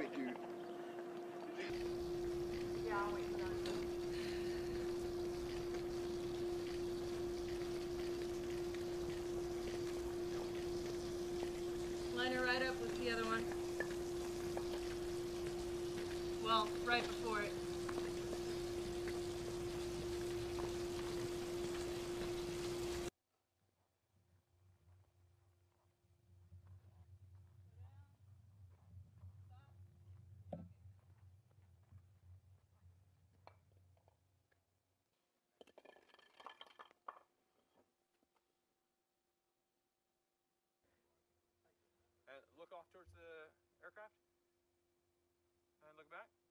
damn it, dude. Line her right up with the other one. Well, right before it. back.